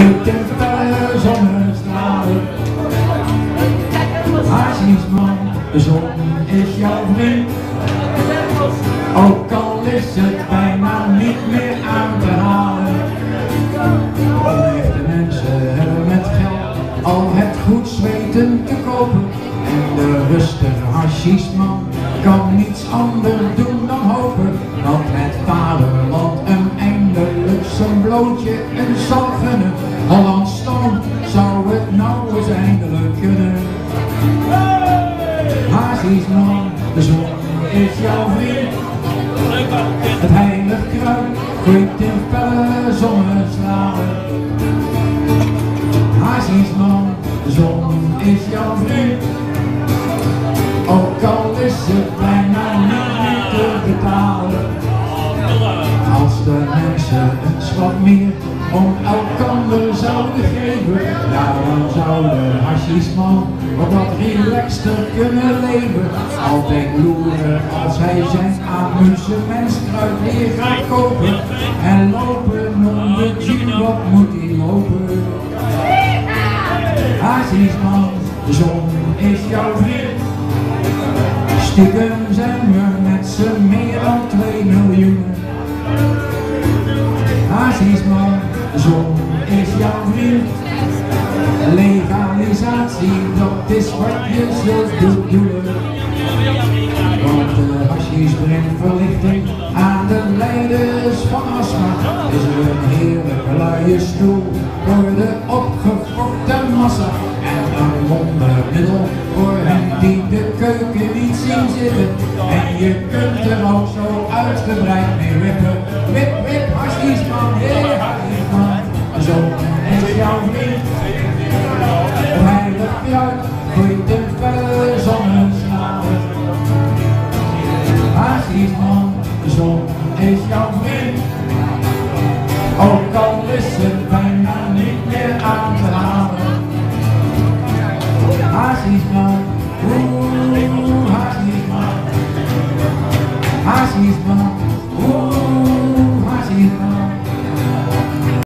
In felle zonnestralen. Haziesman, de zon is jouw vriend. Ook al is het bijna niet meer aan te halen. Onechte mensen hebben met geld al het goeds weten te kopen. En de rustige hashiesman kan niets anders doen dan hopen dat het eindelijk zijn blootje en zal gunnen. Holland stam zou het nou eens eindelijk kunnen. Haziesman, de zon is jouw vriend. Het heilig kruid groeit in felle zonnestralen. Haziesman, de zon is jouw vriend. Ook al is het bijna niet meer te betalen. Eens wat meer om elkander zouden geven, ja dan zou de hashiesman wat wat relaxter kunnen leven. Altijd loeren als hij zijn amusementskruid weer gaat kopen. En lopen om de wat moet hij lopen? Hashiesman, de zon is jouw vriend. Stiekem zijn we met z'n meer dan 2 miljoen. Haziesman, de zon is jouw vriend. Legalisatie, dat is wat je zult doen. Want de hashies brengt verlichting aan de leiders van astma. Is er een heerlijke luie stoel voor de opgefokte massa. En een wondermiddel voor hen die de keuken niet zien zitten. En je kunt er ook zo uitgebreid mee wippen. Wip, wip, Este aumento